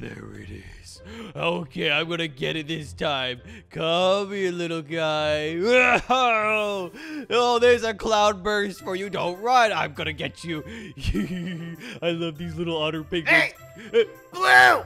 There it is. Okay, I'm gonna get it this time. Come here, little guy. Oh, oh there's a cloud burst for you. Don't run. I'm gonna get you. I love these little otter penguins. Hey, Blue!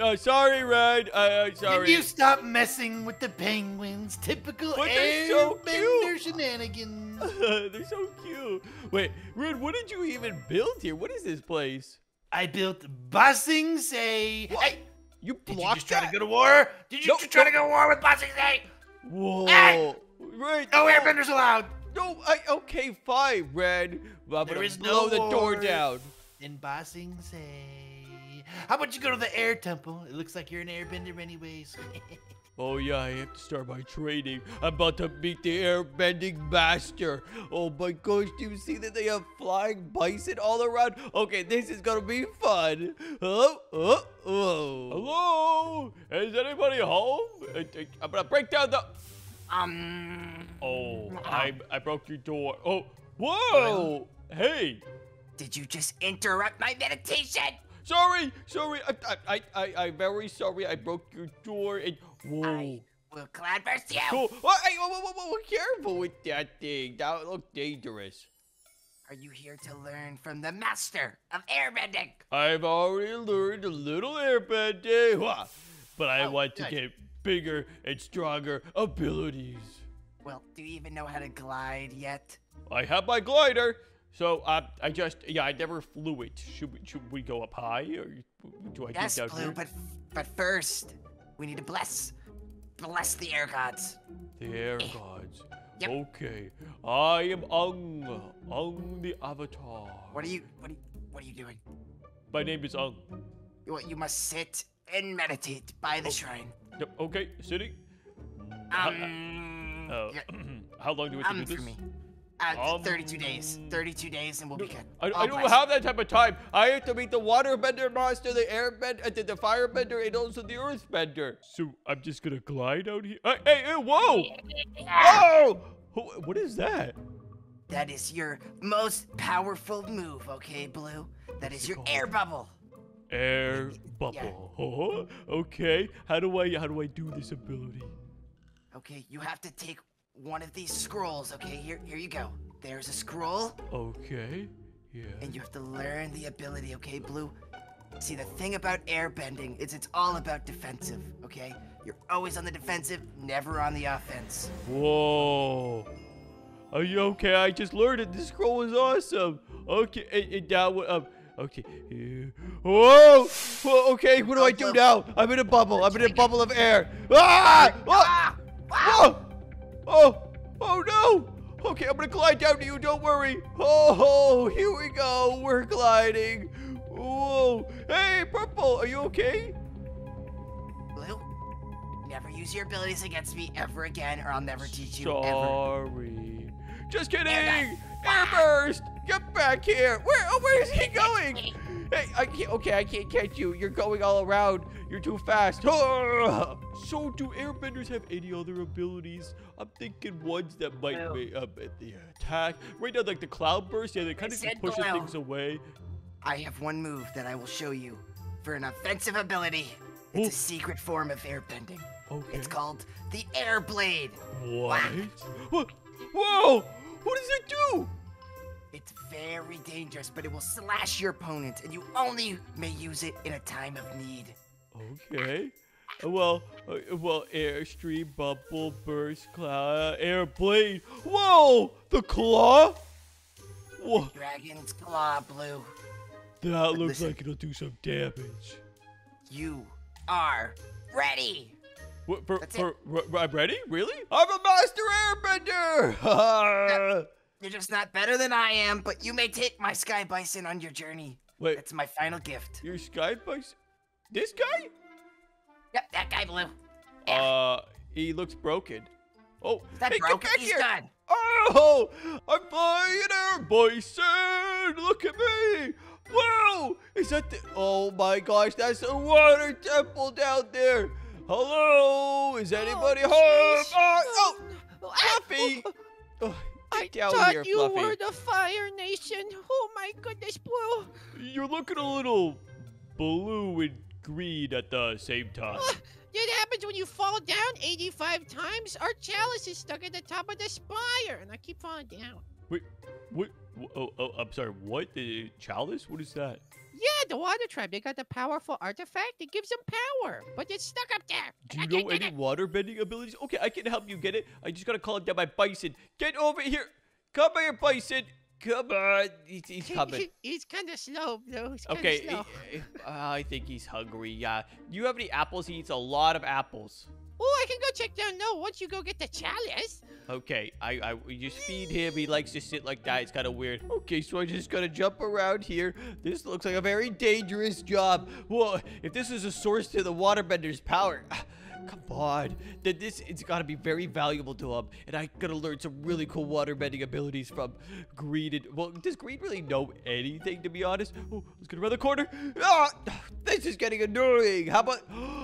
Uh, sorry, Red. Uh, uh, sorry. Can you stop messing with the penguins? Typical But they're so airbender cute. shenanigans. They're so cute. Wait, Red, what did you even build here? What is this place? I built Ba Sing Se. Hey, You did you blocked just try to go to war? Did you Nope, just try to go to war with Ba Sing Se? Whoa. Hey! Red, No airbenders allowed. No, I, okay, fine, Red. Well, I'm There blow no the door down. In Ba Sing Se. How about you go to the air temple? It looks like you're an airbender anyways. Oh yeah, I have to start my training. I'm about to meet the airbending master. Oh my gosh, do you see that they have flying bison all around? Okay, this is gonna be fun. Oh, oh, oh. Hello? Is anybody home? I, I, I'm gonna break down the. Um, Oh, I I broke your door. Oh, whoa! Hey, did you just interrupt my meditation? Sorry, sorry. I I I, I I'm very sorry. I broke your door and whoa. I will cloudburst you. Cool. Oh, hey, whoa, whoa, whoa, whoa, careful with that thing. That would look dangerous. Are you here to learn from the master of airbending? I've already learned a little airbending, but I Oh, want to good. get bigger and stronger abilities. Well, do you even know how to glide yet? I have my glider, so uh, I just yeah, I never flew it. Should we should we go up high or do I Yes, get down Blue, here? but but first, we need to bless, bless the air gods. The air gods. Yep. Okay, I am Aang, Aang the Avatar. What are you, what are you, what are you doing? My name is Aang. You, you must sit and meditate by the shrine. Yep. Okay, sitting. How- Um, Oh, yeah, how long do we have to um do for this? Uh, Um, 32 days. 32 days and we'll be good. I, I don't have that type of time. I have to meet the waterbender monster, the airbender, uh, the, the firebender, and also the earthbender. So I'm just gonna glide out here. Hey, hey, hey, whoa! Oh! Who- What is that? That is your most powerful move, okay, Blue? That is your called? air bubble. Air bubble. Oh, okay. How do I how do I do this ability? Okay, you have to take one of these scrolls, okay? Here here you go. There's a scroll, Okay. Yeah. and you have to learn the ability, okay, Blue? See, the thing about airbending is it's all about defensive, okay? You're always on the defensive, never on the offense. Whoa. Are you okay? I just learned it. This scroll is awesome. Okay, it, and now what? Um, okay. Whoa. Whoa. Okay, what do I do now? I'm in a bubble. I'm in a bubble of air. Ah! Ah! Oh! Oh! Oh no! Okay, I'm gonna glide down to you. Don't worry. Oh, here we go. We're gliding. Whoa! Hey, purple. Are you okay? Blue, never use your abilities against me ever again, or I'll never teach you ever. Sorry. Just kidding. Air Airburst. Get back here. Where? Oh, where is he going? Hey, I can't. Okay, I can't catch you. You're going all around. You're too fast. So, do airbenders have any other abilities? I'm thinking ones that might No. be uh, the attack. Right now, like the cloud burst. Yeah, they kind of just said pushes things away. I have one move that I will show you for an offensive ability. It's Oh. a secret form of airbending. Okay. It's called the Air Blade. What? What? Whoa! What does it do? It's very dangerous, but it will slash your opponent, and you only may use it in a time of need. Okay. Uh, Well, uh, well, airstream, bubble, burst, cloud, air blade. Whoa! The claw? Whoa! Dragon's Claw Blue, That looks Listen. like it'll do some damage. you are ready. What, for, That's for, r- I'm ready? Really? I'm a master airbender! You're just not better than I am, but you may take my Sky Bison on your journey. Wait, That's my final gift. your sky bison? This guy? Yep, that guy Blue. Yeah, Uh, he looks broken. Oh, is that hey, broken? He's here! done. Oh, I'm flying air, bison! Look at me! Whoa! Is that the? Oh my gosh, that's a water temple down there. Hello? Is anybody home? Oh, oh, Fluffy! Oh, I down thought here, you Fluffy. were the Fire Nation. Oh my goodness, Blue. You're looking a little blue and green at the same time. It happens when you fall down 85 times. Our chalice is stuck at the top of the spire, and I keep falling down. Wait, what? Oh, oh, I'm sorry. What? The chalice? What is that? The water tribe, they got the powerful artifact It gives them power, but it's stuck up there. Do you know any water bending abilities? Okay, I can help you get it. I just gotta call down my bison. Get over here. Come here, bison. Come on. He's, he's coming. He's kind of slow, though. Okay, slow. eh, eh, I think he's hungry. Yeah. Do you have any apples? He eats a lot of apples. Check down. No, once you go get the chalice. Okay, I, I just feed him. He likes to sit like that. It's kind of weird. Okay, so I just gotta jump around here. This looks like a very dangerous job. Whoa, if this is a source to the waterbender's power, come on, then this it's gotta be very valuable to him. And I gotta learn some really cool waterbending abilities from Green. And, well, does Green really know anything, to be honest? Oh, let's get around the corner. Ah, this is getting annoying. How about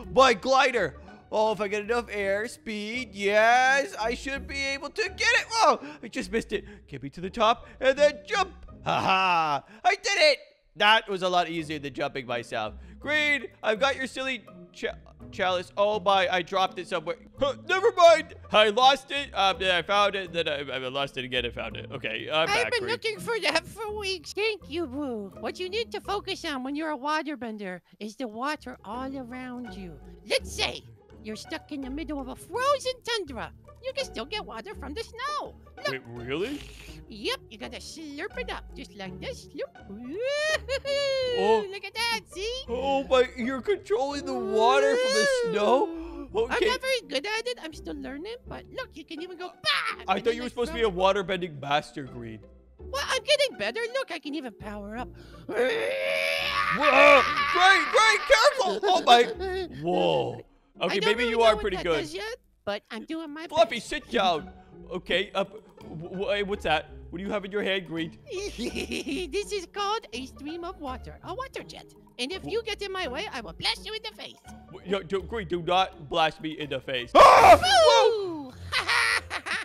my glider? Oh, if I get enough air speed, yes, I should be able to get it. Whoa, I just missed it. Get me to the top and then jump. Haha, -ha, I did it. That was a lot easier than jumping myself. Green, I've got your silly cha- chalice. Oh my, I dropped it somewhere. Huh, never mind. I lost it. Um, then I found it. Then I, I lost it again. I found it. Okay, I'm I've back. been Green. looking for that for weeks. Thank you, Boo. What you need to focus on when you're a waterbender is the water all around you. Let's say you're stuck in the middle of a frozen tundra. You can still get water from the snow. Look, Wait, really? yep, you gotta slurp it up just like this. Slurp. Oh. Look at that, see? Oh my, you're controlling the water from the snow? Okay. I'm not very good at it. I'm still learning, but look, you can even go bah! I thought you were supposed to be a waterbending master, Green. Well, I'm getting better. Look, I can even power up. Whoa! Great, great, careful! Oh my! Whoa. I Okay, maybe really you are pretty good. Yet, but I'm doing my Fluffy, best. sit down. Okay, up. w- w- what's that? What do you have in your hand, Green? this is called a stream of water, a water jet. And if you get in my way, I will blast you in the face. W- Yo, do, Green, do not blast me in the face. Ah!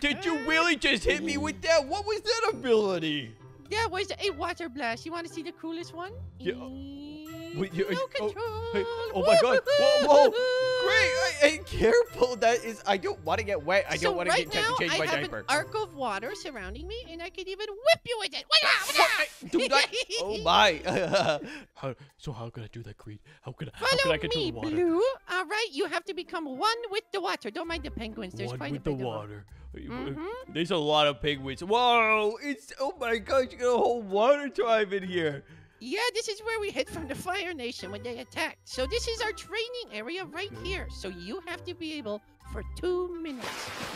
Did you really just hit me with that? What was that ability? That was a water blast. You want to see the coolest one? Yeah. Wait, you- no oh, control. hey, oh my God. Whoa, whoa. Great, I, hey, careful. That is, I don't want to get wet. I so don't want to right get now, to change I my have diaper. an arc of water surrounding me, and I can even whip you with it. Do not. Oh my. how, so how can I do that, Green? How can I? How can Follow I control me, the water? Blue. All right, you have to become one with the water. Don't mind the penguins. There's One quite with a the bit of 'em. water. Mhm. There's a lot of penguins. Whoa! It's oh my gosh! You got a whole water tribe in here. Yeah, this is where we hid from the Fire Nation when they attacked. So this is our training area right mm-hmm. here. So you have to be able for two minutes,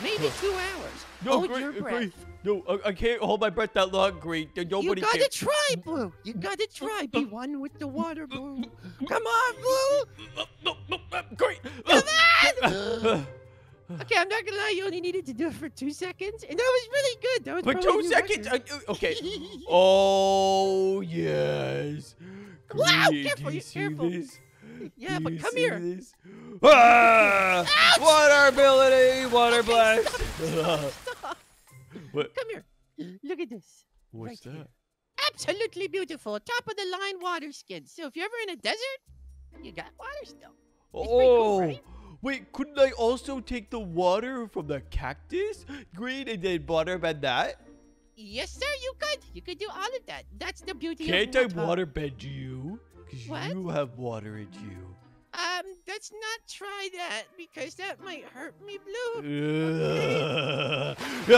maybe two hours. No, Hold Green, your breath. No, I, I can't hold my breath that long, Green. Then You Nobody gotta can. try, Blue. You gotta try. Be one with the water, Blue. Come on, Blue. No, no, no, Green. Come Okay, I'm not gonna lie. You only needed to do it for two seconds, and that was really good. That was For two seconds. I- uh, okay. Oh yes. Wow, careful, you careful. this? yeah, Do but come here. this? Ah! Water ability, water Okay, blast. stop, stop. What? Come here. Look at this. What's Right here. that? Absolutely beautiful. Top of the line water skin. So if you're ever in a desert, you got water still. It's pretty cool, Oh, right? Wait, couldn't I also take the water from the cactus, green, and then water bend that? Yes, sir, you could. You could do all of that. That's the beauty Can't of I water. water bend you? Because you have water in you. Um, let's not try that because that might hurt me, Blue.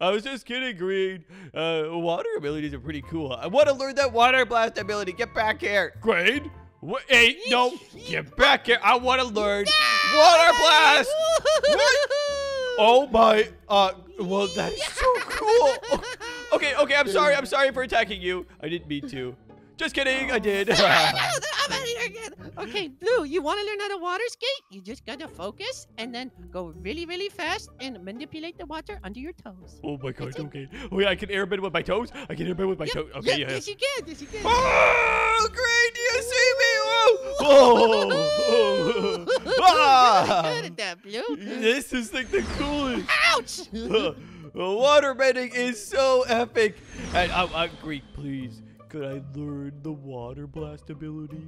I was just kidding, Green. Uh, water abilities are pretty cool. I want to learn that water blast ability. Get back here. Green? What? Hey, no. Get back here. I want to learn water blast. What? Oh my. Uh, well, that's so cool. Okay, okay. I'm sorry. I'm sorry for attacking you. I didn't mean to. Just kidding. I did. again. Okay, Blue, you want to learn how to water skate? You just gotta focus and then go really, really fast and manipulate the water under your toes. oh my god. Okay. Oh yeah, I can airbend with my toes. I can airbend with my Yep, toes. Okay, yep, yeah. Yes, you can. Yes, you can. Oh, great! Do you see me? Whoa! Whoa! You're ah! really good at that, Blue. This is like the coolest. Ouch! Waterbending is so epic. And I'm Greek, please, could I learn the water blast ability?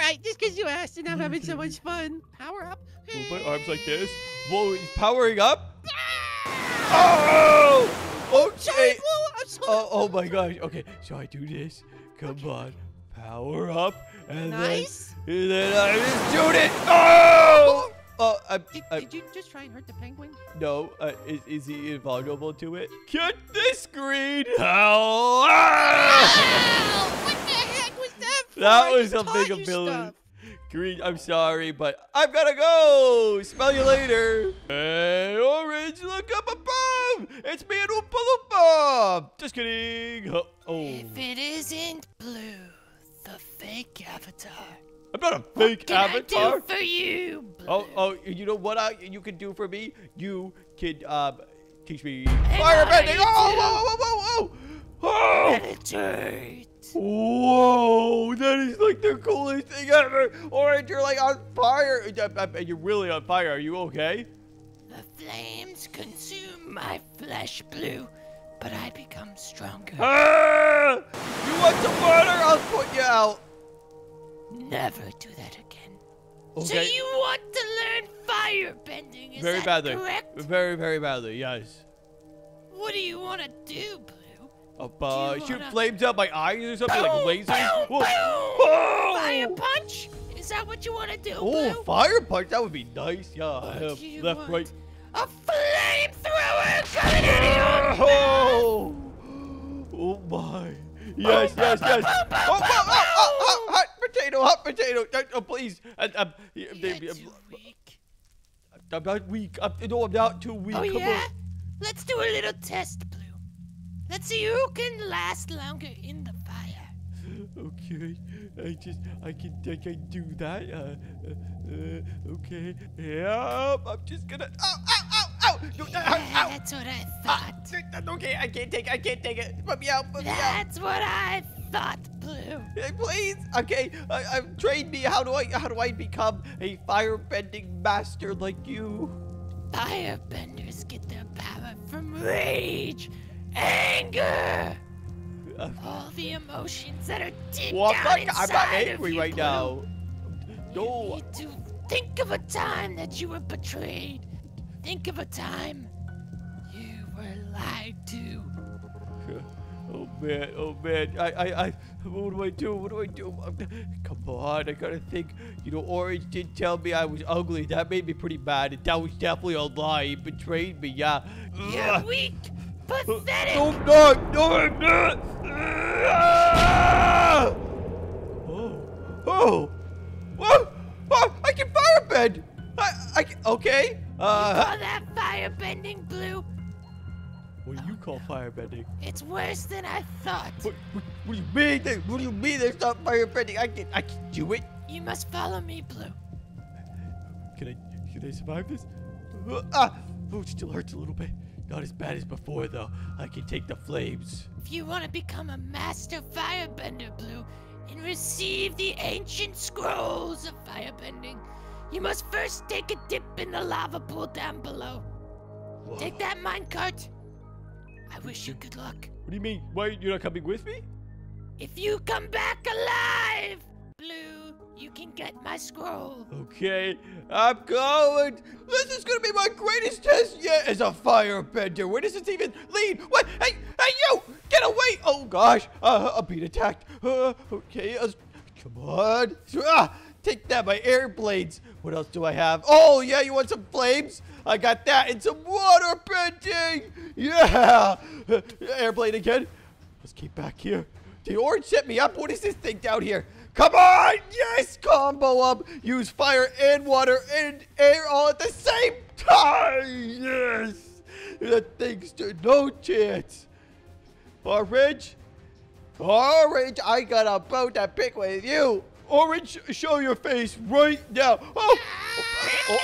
Right, just because you asked and I'm having so much fun. Power up. Move my arms like this. Whoa, he's powering up. Oh! Sorry, Okay. Sorry. Oh, oh my gosh. Okay, so I do this. Come on. Power up. And nice. then, and then I just shoot it. Oh! Oh, I, Did, I, did you just try and hurt the penguin? no. Uh, is, is he invulnerable to it? Get this green hell. Ah! Ow! What the heck was that for? That I was a big ability. stuff. Green, I'm sorry, but I've gotta go. Smell you later. Hey, Orange, look up above. It's me and Oompa Loompa. Just kidding. Oh, oh. If it isn't Blue, the fake avatar. I'm not a fake Can avatar. I do for you, Blue? Oh, oh, you know what I, you can do for me? You can um, teach me firebending. Oh, whoa, whoa, whoa, whoa, whoa. Meditate. Whoa, that is like the coolest thing ever. Orange, you're like on fire. You're really on fire. Are you okay? The flames consume my flesh, Blue, but I become stronger. Ah! You want some water? I'll put you out. Never do that again. Okay. So you want to learn firebending, is very that badly. correct? Very, very badly. Yes. What do you want to do, Blue? Up, uh, shoot wanna- flames out my eyes or something like lasers. boom, boom. Fire punch? Is that what you want to do, Oh, Blue? fire punch. That would be nice. Yeah. Uh, you left, want? right. A flamethrower coming of your Oh! Oh my! Yes, yes, yes! Oh, oh, oh, hot potato, hot potato! Oh, please! I, I'm, You're I'm, too weak. I'm not weak. I'm, no, I'm not too weak. Oh Come yeah? Let's do a little test, Blue. Let's see who can last longer in the fire. Okay. I just, I can, I can do that. Uh, uh, uh, okay. Yep. I'm just gonna. Ow, ow, ow, ow! No, Yeah, ow, ow! that's what I Ah, thought. okay, I can't take, I can't take it. Put me out, put me out. That's what I thought, Blue. Hey, please. Okay, I, I've trained me. How do I how do I become a firebending master like you? Firebenders get their power from rage, anger, all the emotions that are deep well, I'm down not, I'm inside not of angry you, right Blue. now. You No. need to think of a time that you were betrayed. Think of a time you were lied to. Oh man, oh man. I, I, I, what do I do? What do I do? Come on, I gotta think. You know, Orange did tell me I was ugly. That made me pretty mad. That was definitely a lie. He betrayed me, yeah. You're Ugh. weak, pathetic. No. No, I'm not. Ah! Oh, oh, oh, I can firebend. I, I can, okay. Uh, Call that firebending, Blue? what do you call firebending? It's worse than I thought. What, what, what do you mean? What do you mean? There's not firebending. I can, I can do it. You must follow me, Blue. Can I, can I survive this? Uh, ah, oh, it still hurts a little bit. Not as bad as before, though. I can take the flames. If you want to become a master firebender, Blue, and receive the ancient scrolls of firebending, you must first take a dip in the lava pool down below. Whoa. Take that minecart. I wish you good luck. What do you mean? Why you're not coming with me? If you come back alive, Blue, you can get my scroll. Okay, I'm going. This is gonna be my greatest test yet as a firebender. Where does this even lead? What? Hey, hey, you! Get away! Oh gosh, uh, I'm being attacked. Uh, okay, uh, come on. Ah, take that, my air blades. What else do I have? Oh yeah, you want some flames? I got that and some water bending. Yeah, air blade again. Let's keep back here. The orange set me up. What is this thing down here? Come on! Yes! Combo up! Use fire and water and air all at the same time! Yes! That thing stood no chance. Orange? Orange, I got a boat to pick with you! Orange, show your face right now! Oh! oh,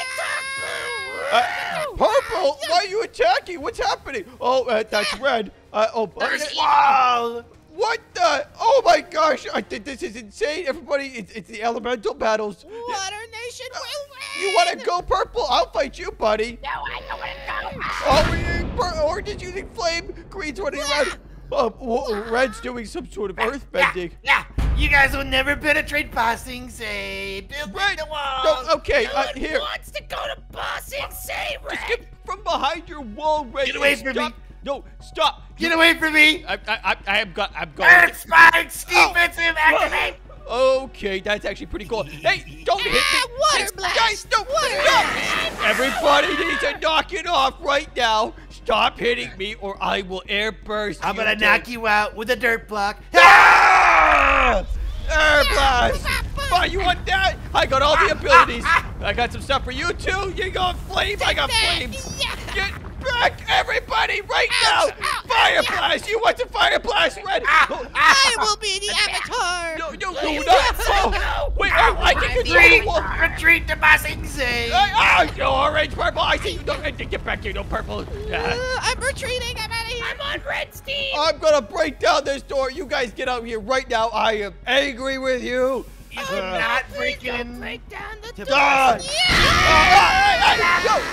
uh, purple, why are you attacking? What's happening? Oh, uh, that's red. Uh, oh, uh, wow! What the? Oh my gosh! I think this is insane. Everybody, it's, it's the elemental battles. Water Nation will win! You want to go purple? I'll fight you, buddy. No, I don't want to go. Oh, we- pur- orange is using flame. Green's running around. Uh, well, Red's doing some sort of earth bending. Yeah, yeah. You guys will never penetrate Ba Sing Se. Build Red, the wall. no, okay, No uh, here. wants to go to Bossing Say, Just Red. get from behind your wall, Red. Get away from me. No, stop. Get away from me. I, I, I, I am got. I'm going. Earth spikes. Oh. Defensive. Activate. Okay, that's actually pretty cool. Hey, don't hit me! Ah, water blast! Guys, no, stop! Everybody needs to knock it off right now. Stop hitting me, or I will air burst. I'm gonna down. knock you out with a dirt block. Ah! Air blast! Fine, you want that? I got all the abilities. I got some stuff for you too. You got flame. I got flames. Get back, everybody, right now! Fire blast! You want to fire blast, Red? Oh, I will be the avatar. No, no, no, not. Oh, wait, oh, I can control the Retreat. wall. Retreat to Ba Sing Se. Ah, oh, orange, purple. I see you. No, get back here, no purple. Uh, Ah. I'm retreating. I'm out of here. I'm on Red's team. I'm gonna break down this door. You guys get out here right now. I am angry with you. You cannot break Don't in. break down the To door. Ah! Bossing. Ah,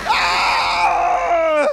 ah, ah,